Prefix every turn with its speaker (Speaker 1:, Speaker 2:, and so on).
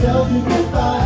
Speaker 1: tell me goodbye.